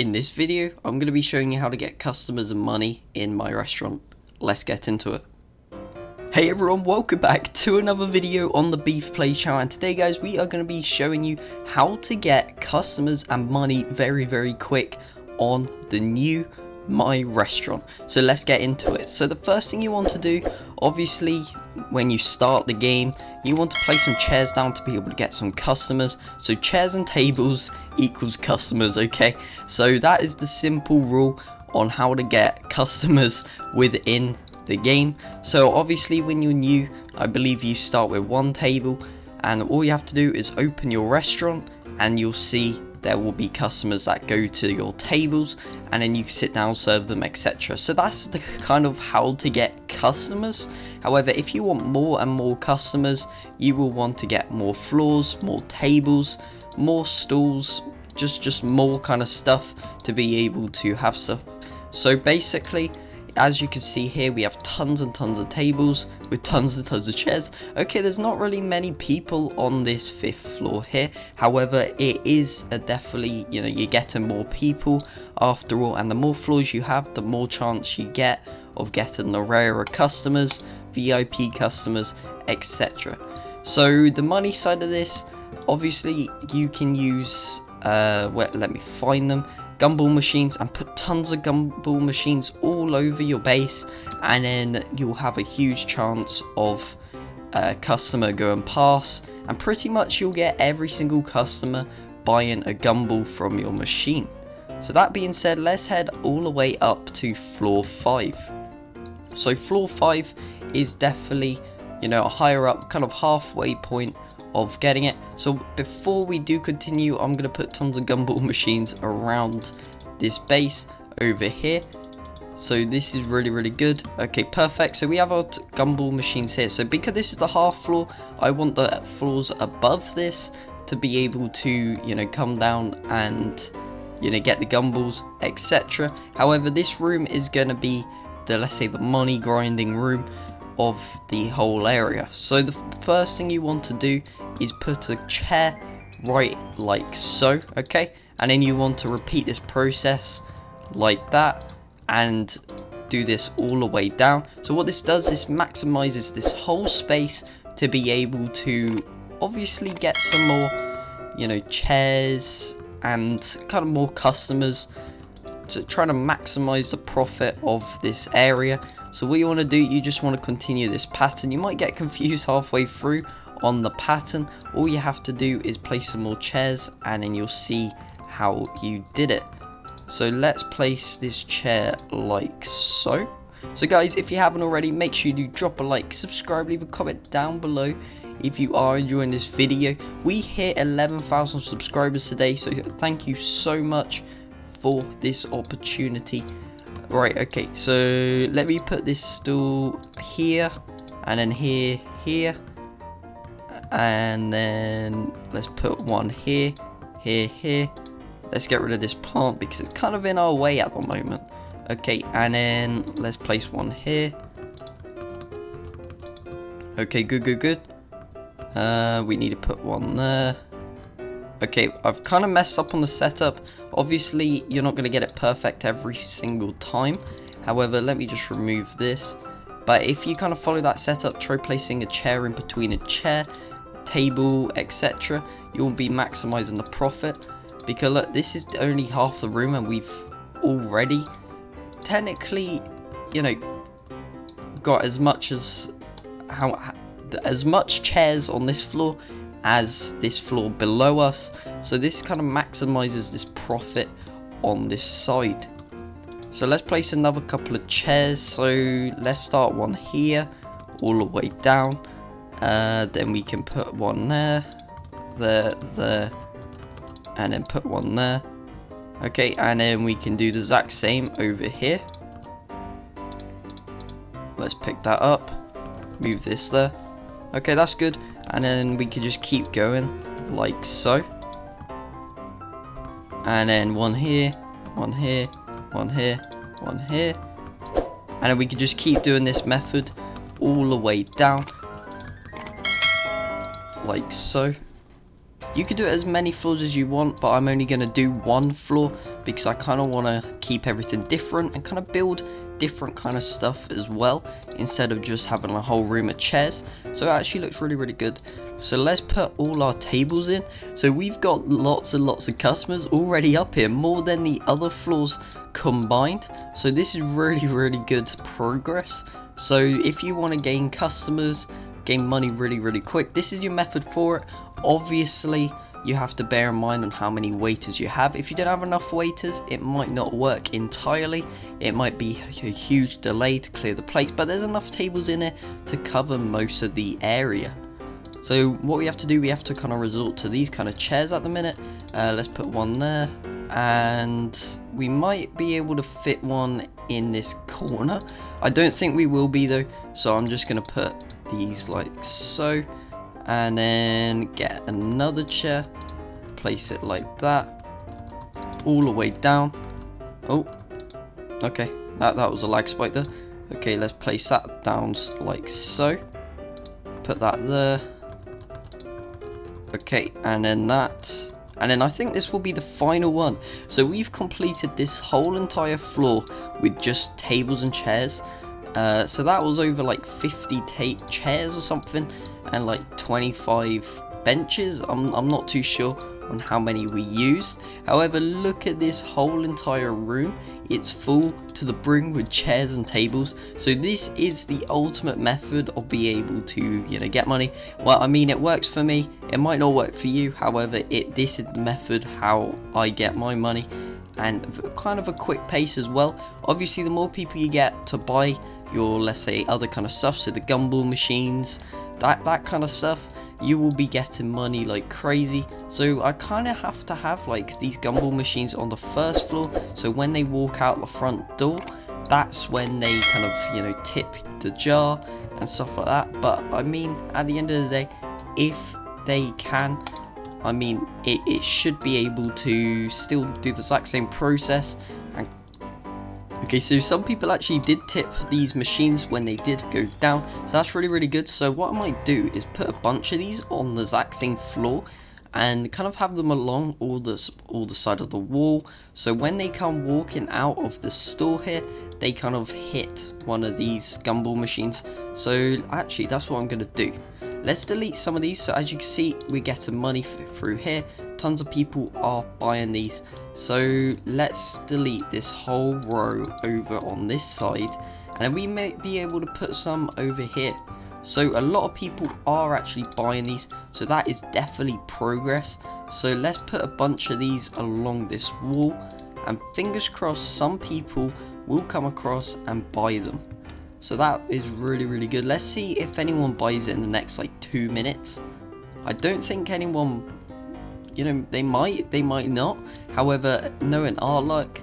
In this video, I'm going to be showing you how to get customers and money in my restaurant. Let's get into it. Hey everyone, welcome back to another video on the BeefPlayZz channel and today guys we are going to be showing you how to get customers and money very very quick on the new my restaurant. So let's get into it. So the first thing you want to do, obviously, when you start the game, you want to place some chairs down to be able to get some customers. So chairs and tables equals customers, okay? So that is the simple rule on how to get customers within the game. So obviously when you're new, I believe you start with one table and all you have to do is open your restaurant and you'll see there will be customers that go to your tables and then you sit down serve them etc so that's the kind of how to get customers. However if you want more and more customers you will want to get more floors more tables more stools just just more kind of stuff to be able to have stuff. So basically as you can see here we have tons and tons of tables with tons and tons of chairs. Okay there's not really many people on this fifth floor here. However it is definitely you know you're getting more people after all. And the more floors you have the more chance you get of getting the rarer customers vip customers etc so the money side of this obviously you can use uh well, let me find them gumball machines and put tons of gumball machines all over your base and then you'll have a huge chance of a customer going past and pretty much you'll get every single customer buying a gumball from your machine. So that being said, let's head all the way up to floor 5. So floor 5 is definitely, you know, a higher up, kind of halfway point of getting it. So before we do continue, I'm going to put tons of gumball machines around this base over here. So this is really, really good. Okay, perfect. So we have our gumball machines here. So because this is the half floor, I want the floors above this to be able to, you know, come down and, you know, get the gumballs, etc. However, this room is going to be the, let's say, the money grinding room of the whole area. So the first thing you want to do is put a chair right like so, okay? And then you want to repeat this process like that and do this all the way down. So what this does, this maximizes this whole space to be able to obviously get some more, you know, chairs and kind of more customers to try to maximize the profit of this area so what you want to do, you just want to continue this pattern. You might get confused halfway through on the pattern. All you have to do is place some more chairs and then you'll see how you did it. So let's place this chair like so. So guys, if you haven't already, make sure you drop a like, subscribe, leave a comment down below if you are enjoying this video. We hit 11,000 subscribers today, so thank you so much for this opportunity Right, okay, so let me put this stool here, and then here, here, and then let's put one here, here, here. Let's get rid of this plant because it's kind of in our way at the moment. Okay, and then let's place one here. Okay, good, good, good. Uh, we need to put one there. Okay, I've kind of messed up on the setup. Obviously, you're not going to get it perfect every single time. However, let me just remove this. But if you kind of follow that setup, try placing a chair in between a chair, table, etc. You'll be maximizing the profit. Because look, this is only half the room and we've already technically, you know, got as much as how as much chairs on this floor as this floor below us. So this kind of maximizes this profit on this side. So let's place another couple of chairs. So let's start one here all the way down. Uh, then we can put one there there there and then put one there. Okay and then we can do the exact same over here. Let's pick that up move this there. Okay that's good and then we can just keep going like so. And then one here one here one here one here. And then we can just keep doing this method all the way down like so. You could do it as many floors as you want, but I'm only going to do one floor because I kind of want to keep everything different and kind of build different kind of stuff as well instead of just having a whole room of chairs. So it actually looks really really good. So let's put all our tables in. So we've got lots and lots of customers already up here more than the other floors combined. So this is really really good progress. So if you want to gain customers gain money really really quick this is your method for it. Obviously you have to bear in mind on how many waiters you have. If you don't have enough waiters, it might not work entirely. It might be a huge delay to clear the plates, but there's enough tables in it to cover most of the area. So what we have to do, we have to kind of resort to these kind of chairs at the minute. Uh, let's put one there, and we might be able to fit one in this corner. I don't think we will be though, so I'm just going to put these like so and then get another chair. Place it like that. All the way down. Oh okay. That, that was a lag spike there. Okay let's place that down like so. Put that there. Okay and then that. And then I think this will be the final one. So we've completed this whole entire floor with just tables and chairs. Uh, so that was over like 50 chairs or something and like 25 benches. I'm, I'm not too sure on how many we used. However, look at this whole entire room. It's full to the brim with chairs and tables. So this is the ultimate method of being able to, you know, get money. Well, I mean, it works for me. It might not work for you. However, it this is the method how I get my money and kind of a quick pace as well. Obviously, the more people you get to buy your, let's say, other kind of stuff, so the gumball machines, that that kind of stuff you will be getting money like crazy. So I kind of have to have like these gumball machines on the first floor. So when they walk out the front door that's when they kind of you know tip the jar and stuff like that. But I mean at the end of the day if they can I mean it, it should be able to still do the exact same process Okay, so some people actually did tip these machines when they did go down, so that's really, really good. So what I might do is put a bunch of these on the exact same floor and kind of have them along all the, all the side of the wall. So when they come walking out of the store here, they kind of hit one of these gumball machines. So actually, that's what I'm going to do. Let's delete some of these. So as you can see, we're getting money through here tons of people are buying these. So let's delete this whole row over on this side and we may be able to put some over here. So a lot of people are actually buying these so that is definitely progress. So let's put a bunch of these along this wall and fingers crossed some people will come across and buy them. So that is really really good. Let's see if anyone buys it in the next like two minutes. I don't think anyone you know, they might, they might not. However, knowing our luck,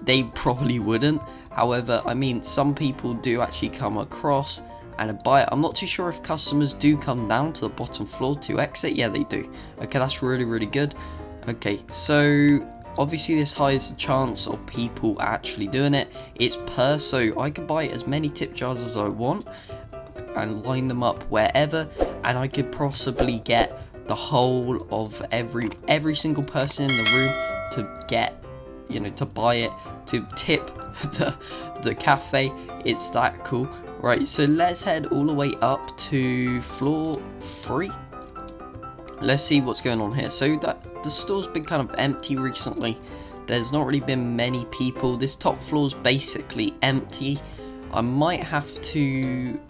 they probably wouldn't. However, I mean, some people do actually come across and buy it. I'm not too sure if customers do come down to the bottom floor to exit. Yeah, they do. Okay, that's really, really good. Okay, so obviously this highs the chance of people actually doing it. It's per, so I can buy as many tip jars as I want and line them up wherever and I could possibly get the whole of every every single person in the room to get you know to buy it to tip the the cafe. It's that cool. Right so let's head all the way up to floor three. Let's see what's going on here. So that the store's been kind of empty recently. There's not really been many people. This top floor's basically empty. I might have to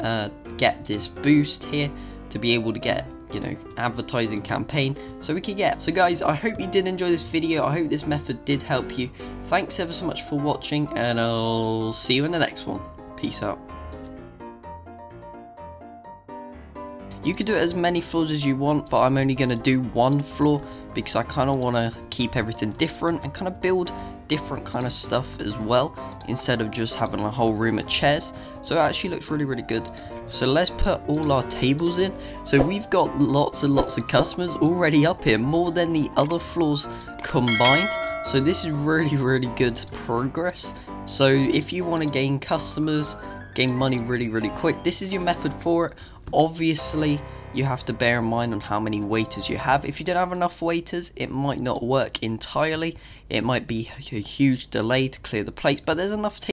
uh, get this boost here to be able to get you know, advertising campaign so we could get. So guys, I hope you did enjoy this video. I hope this method did help you. Thanks ever so much for watching and I'll see you in the next one. Peace out. You could do it as many floors as you want, but I'm only going to do one floor because I kind of want to keep everything different and kind of build different kind of stuff as well instead of just having a whole room of chairs. So it actually looks really, really good. So let's put all our tables in. So we've got lots and lots of customers already up here, more than the other floors combined. So this is really, really good progress. So if you want to gain customers, gain money really, really quick, this is your method for it. Obviously, you have to bear in mind on how many waiters you have. If you don't have enough waiters, it might not work entirely. It might be a huge delay to clear the plates, but there's enough